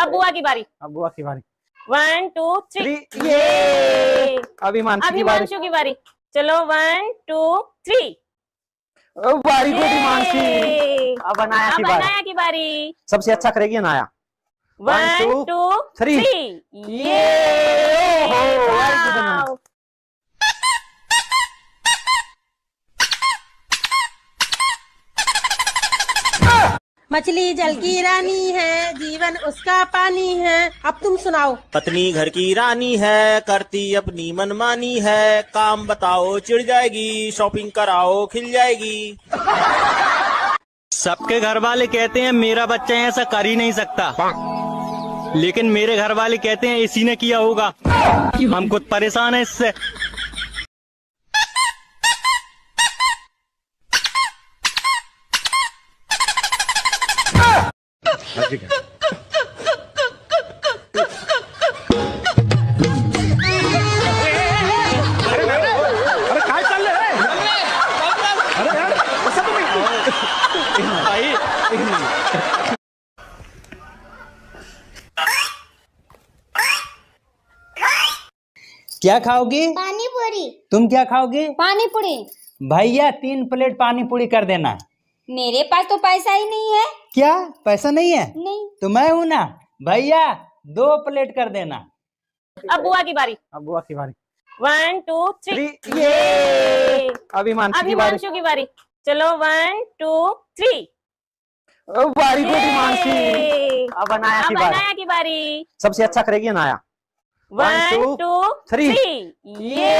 अब बुआ की बारी। अब बुआ की बारी। वन टू थ्री ये अभी मानसी अभी की बारी। मानसू की बारी। चलो वन टू थ्री बारी को मानसी अब अनाया की बारी। अनाया की बारी। सबसे अच्छा करेगी Anaya. One two three three मछली जल की रानी है जीवन उसका पानी है। अब तुम सुनाओ। पत्नी घर की रानी है करती अपनी मनमानी है। काम बताओ चिड़ जाएगी शॉपिंग कराओ खिल जाएगी। सबके घर वाले कहते हैं मेरा बच्चा ऐसा कर ही नहीं सकता। लेकिन मेरे घर वाले कहते हैं इसी ने किया होगा। हम खुद परेशान है इससे। क्या खाओगी? पानी पूरी तुम क्या खाओगी? पानी पूरी भैया तीन प्लेट पानी पूरी कर देना। मेरे पास तो पैसा ही नहीं है। क्या? पैसा नहीं है? नहीं। तो मैं हूँ ना। भैया दो प्लेट कर देना। अब बुआ की बारी। अब बुआ की बारी। वन टू थ्री ये अभी मानसी अभी की बारी। मानसू की बारी। चलो one two three very good Mansi अब अनाया की अब बारी। अनाया की बारी। सबसे अच्छा करेगी अनाया। वन टू थ्री ये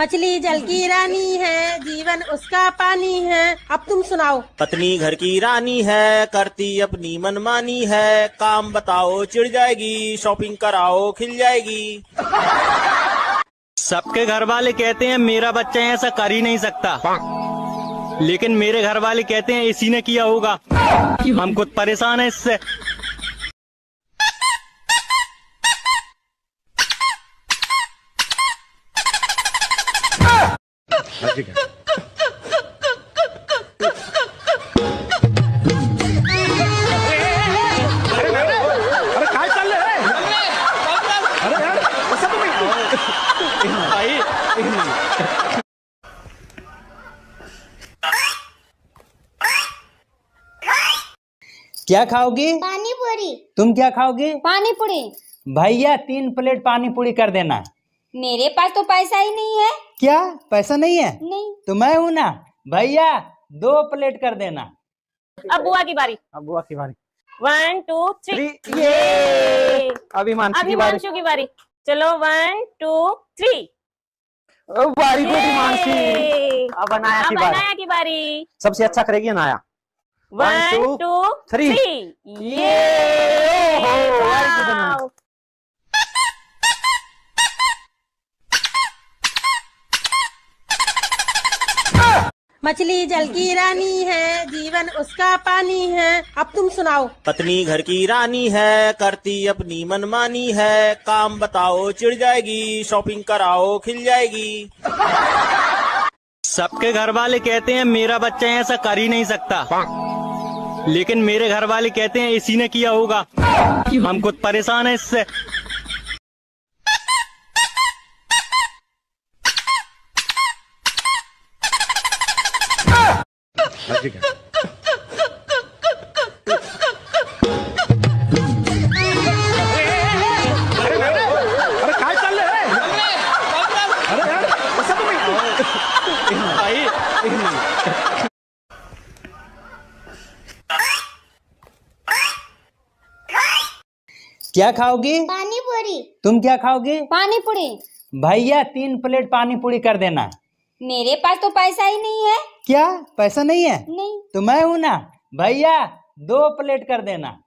मछली जल की रानी है जीवन उसका पानी है। अब तुम सुनाओ। पत्नी घर की रानी है करती अपनी मनमानी है। काम बताओ चिड़ जाएगी शॉपिंग कराओ खिल जाएगी। सबके घर वाले कहते हैं मेरा बच्चा ऐसा कर ही नहीं सकता। लेकिन मेरे घर वाले कहते हैं इसी ने किया होगा। हम खुद परेशान है इससे। काय चाललंय अरे यार कसं तुम्ही एक मिनिट. क्या खाओगी? पानी पूरी तुम क्या खाओगे? पानी पूरी भैया तीन प्लेट पानी पूरी कर देना। मेरे पास तो पैसा ही नहीं है। क्या? पैसा नहीं है? नहीं। तो मैं हूँ ना। भैया दो प्लेट कर देना। अब बुआ की बारी। अब बुआ की बारी। वन टू थ्री ये अभी मानसी अभी की बारी। मानसू की बारी। चलो one two three very good Mansi अब अनाया की अब बारी। अनाया की बारी। सबसे अच्छा करेगी अनाया। वन टू थ्री ये मछली जल की रानी है जीवन उसका पानी है। अब तुम सुनाओ। पत्नी घर की रानी है करती अपनी मनमानी है। काम बताओ चिड़ जाएगी शॉपिंग कराओ खिल जाएगी। सबके घर वाले कहते हैं मेरा बच्चा ऐसा कर ही नहीं सकता। लेकिन मेरे घर वाले कहते हैं इसी ने किया होगा। हम खुद परेशान है इससे। क्या खाओगी? पानी पूरी तुम क्या खाओगे? पानी पूरी भैया तीन प्लेट पानी पूरी कर देना। मेरे पास तो पैसा ही नहीं है। क्या? पैसा नहीं है? नहीं। तो मैं हूँ ना। भैया दो प्लेट कर देना।